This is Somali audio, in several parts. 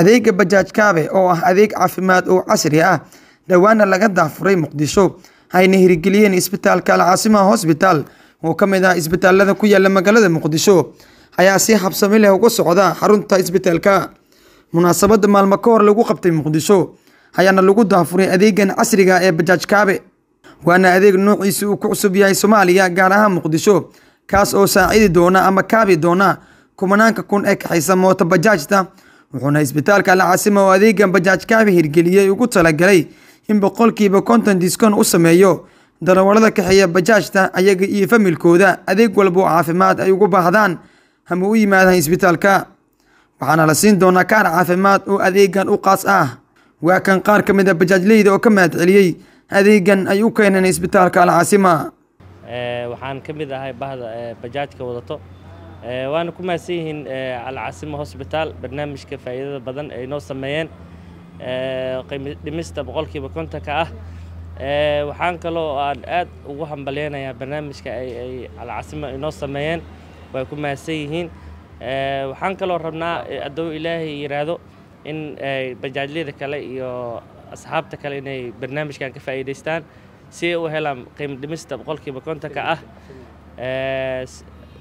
adeega bajaaj kaabe oo ah adeeg caafimaad oo casri ah dhowaana laga daafuray muqdisho. Hayna hirgeliyeen isbitaalka alcaasimaha hosbitaal oo ka mid ah isbitaalada ku yaalla magaalada muqdisho. Ayaa si habsami leh uga socda xarunta isbitaalka. Munaasabada maalmo ka hor lagu qabtay muqdisho ayaana lagu daafuray adeegan casriga ee bajaaj kaabe waana adeeg noociisa uu ku cusub yahay soomaaliya gaar ahaan muqdisho kaas oo saacidi doona ama kaabi doona kumanaanka kun ee kaxaysa mooto bajaajta wuxuuna isbitaalka alcaasima oo adeegan bajaaj kaabe hirgeliyey ugu talagalay in boqolkiiba konton diskon u sameeyo darawalada kaxeeya bajaajta ayaga iyo familkooda adeeg walba oo caafimaad ay ugu baahdaan ama u yimaadaan isbitaalka. Waxaana la siin doonaa kaar caafimaad oo adeegan u qaas ah. Waa kan qaar ka mid a bajaajleyda oo ka mahad celiyey adeegan ay u keeneen isbitaalka alcaasima waxaan ka mid ahay bahda bajaajka wadato waana ku mahadsan yihiin alcaasima hosbitaal barnaamijka faa'iidada badan ay noo sameeyeen qiimo dhimista boqolkiiba kontonka ah. Waxaan kaloo aan aad ugu hambalyeynayaa barnaamijka ay alcaasima inoo sameeyeen way ku mahadsan yihiin waxaan kaloo rabnaa hadduu ilaahay yidhaahdo in bajaajyada kale iyo asxaabta kale inay barnaamijkan ka faa'iidaystaan si ay u helaan qiimo dhimista boqolkiiba kontonka ah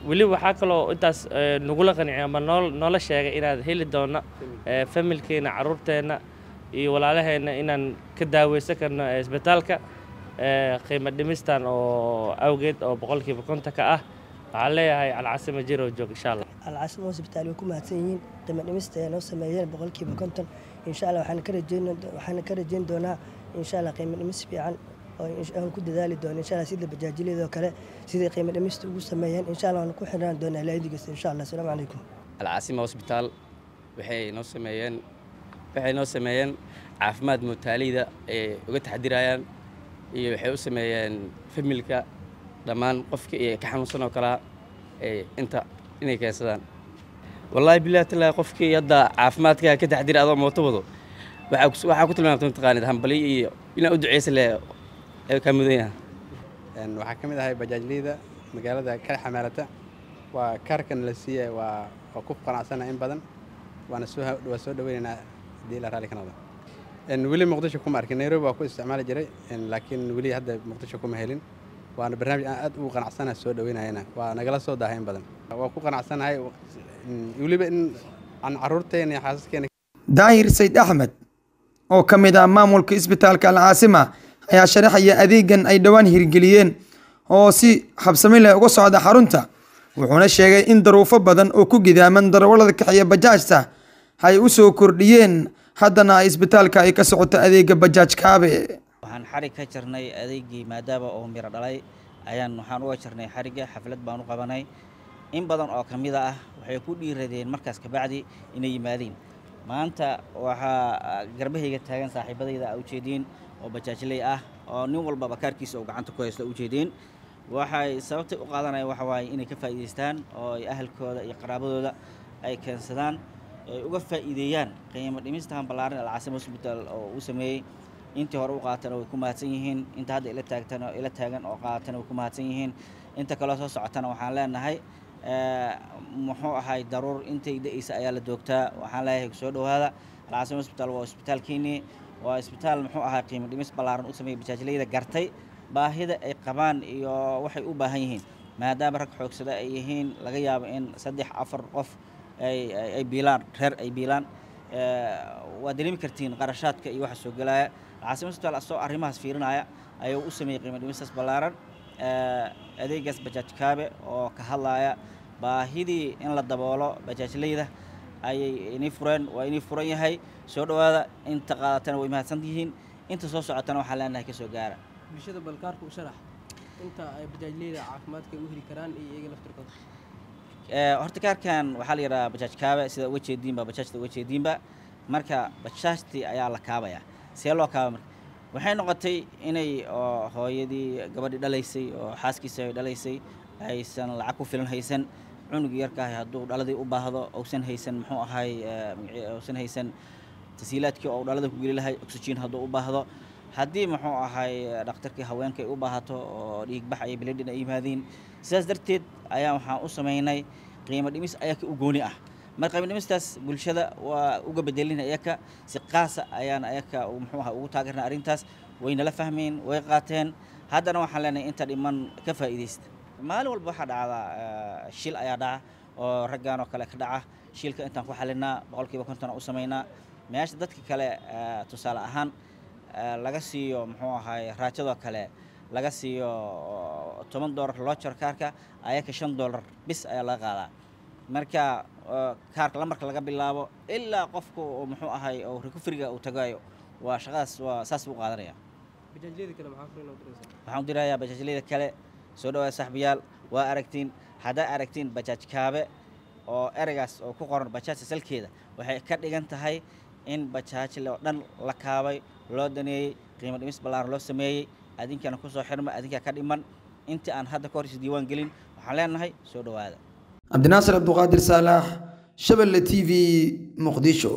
weli waxaa kaloo intaas nagula qanciya ama noola sheegay inaad heli doona familkeena carruurteenna iyo walaalaheenna inaan ka daaweysan karno isbitaalka qiimo dhimistan oo awgeed oo boqolkiiba kontonka ah. Waxaan leeyahay alcasima jiro joog insha allah. Alcasima hosbitaal way ku mahadsan yihiin qiimo dhimista ay noo sameeyeen boqolkiiba konton. Insha allah waxaan ka rajeyn doonaa insha allah qiimo dhimis fiican aan ku dadaali doono insha allah sida bajaajiliyadoo kale siday qiimo dhimista ugu sameeyeen insha allah waan ku xirnaan doonaa ilaahdigiisa insha allah. Asalaamu calaykum alcaasima hosbitaal waxay noo sameeyeen waxay noo sameeyeen caafimaad mootaaliyda ay uga taxdirayaan iyo waxay u sameeyeen familka dhammaan qofka iyo ka xanuunsan oo kalea inta inay keensadaan. Wallaahi bilahi tallaahi qofkii hadda caafimaadkaa ka taxdira adoo mooto wado waxaa ku tilmaamta mataqaanid hambali iyo inaa u duceysa le kaa mudan yaha waxaa ka mid ahay bajaajleyda magaalada ka xamaalata waa kaarkan la siiya waa waa ku qanacsana in badan waana soo waa soo dhaweynaynaa haddii la raalli ka noqdo weli muqdisho kuma arkin. Nairobi waa ku isticmaali jiray laakiin weli hadda muqdisho kuma helin. Waana barnaamij aan aad ugu qanacsanahay soo dhaweynayana waa nagala soo daahay in badan. Waa ku qanacsanahay weliba in aan carruurteena iyo daahir sayd axmed oo ka mid ah maamulka isbitaalka alcaasima ayaa sharaxaya adeegan ay dhowaan hirgeliyeen oo si habsami leh uga socda xarunta. Wuxuuna sheegay in daruufo badan oo ku gidaaman darawalada kaxeeya bajaajta ay u soo kordhiyeen. Haddana isbitaalka ay ka socoto adeega bajaaj kaabe. Waxaan xarig ka jarnay adeegii maadaama oo miro dhalay ayaan waxaan uga jarnay xarigga xaflad baan u qabanay. In badan oo ka mid ah waxay ku dhiiradeen markaas kabacdi inay yimaadeen maanta waxaa garbahayga taagan saaxiibadayda a ujeediin oo bajaajley ah oo nin walbaba kaarkiisa uu gacanta ku haysto ujeediin waxay sababtay u qaadanaya waxa waaye inay ka faa'iidaystaan oo ay ahalkooda iyo qaraabadooda ay keensadaan ay uga faa'iideeyaan qiimo dhimistaan ballaaran alcaasima hosbitaal oo uu sameeyey. Intii hore u qaatana way ku mahadsan yihiin inta hadda ila taagtan ila taagan oo qaatana way ku mahadsan yihiin. Inta kaloo soo socotana waxaan leenahay muxuu ahay daruur intay da'aysa ayaa la doogtaa. Waxaan leeyahay soo dhowaada. Alcaasima hosbitaal waa isbitaalkeenii waa isbitaal muxuu ahay qiimo dhimis ballaaran u sameeyey bajaajleyda gartay. Baahida ay qabaan iyo waxay u baahan yihiin maadaama rag xoogsada ay yihiin laga yaabo in saddex afar qof ay biilaan reer ay biilaan. Waa dareemi kartiin qarashaadka iyo waxa soo gelaya alcaasima hosbitaal asoo arrimahaas fiirinaya ayuu u sameeyey qiimo dhimistaas ballaaran adeegaas bajaaj kaabe oo ka hadlaya baahidii in la daboolo bajaajleyda ayay inii fureen waa inii furan yahay. Soo dhowaada inta qaadatana way mahadsan yihiin. Inta soo socotana waxaan leenahay ka soo gaara. Bulshada balkaarka u sharax. Inta ay bajaajleyda caafimaadka u heli karaan iyo iyaga laftirkooda? Horta kaarkan waxaa la yidhahaa bajaaj kaabe sida uga jeediinba bajaajta uga jeediinba marka bajaajtii ayaa la kaabaya see loo kaaba marka waxay noqotay inay oo hooyadii gabadhii dhalaysay oo xaaskiisa ay dhalaysay aysan lacag ku filan haysan. Cunugii yarkaahi hadduu dhaladii u baahdo uusan haysan muxuu ahay uusan haysan tasiilaadkii oo dhalada ku geli lahay oxygen hadduu u baahdo. Haddii muxuu ahay dhakhtarkii haweenka ay u baahato oo dhiigbax iyo biledhin ay yimaadiin sidaas darteed ayaa waxaan u samaynay qiimo dhimis ayaa ka u gooni ah marka qiimo dhimistaas bulshada waa uga bedelina iyaka si qaasa ayaan ayaka muxuu ahaa ugu taageernay arrintaas. Waynala fahmeen way qaateen. Haddana waxaan leenahay inta dhiman ka faa'iidaysta maalin walba waxaa dhacdaa shil ayaa dhaca oo raggan oo kale ka dhaca. Shilka intaan ku xalinaa boqolkiiba konton u samaynaa meesha dadka kale tusaale ahaan laga siiyo muxuu ahaay raajadoo kale laga siiyo toban doolar loojar kaarka ayaka shan doolar bis ayaa laga qaadaa marka kaarka lamarka laga bilaabo ilaa qofku muxuu ahay oo recuferiga uu tagayo waa shaqadaas waa saas buu qaadanaya. Waxaan u dirayaa bajaajyada kale soo dhawaada saxbiyaal waa aragtiin haddaa aragtiin bajaaj kaabe oo ereygaas oo ku qoran bajaajta salkeeda waxay ka dhigan tahay in bajaajle oo dhan la kaabay loo daneeyey qiimo dhimis ballaaran loo sameeyey adinkana ku soo xirma adinkaa ka dhiman. Intii aan hadda ka hor is diiwaan gelin waxaan leenahay soo dhowaada cabdinaasir cabduqaadir saalax shabelle t v muqdisho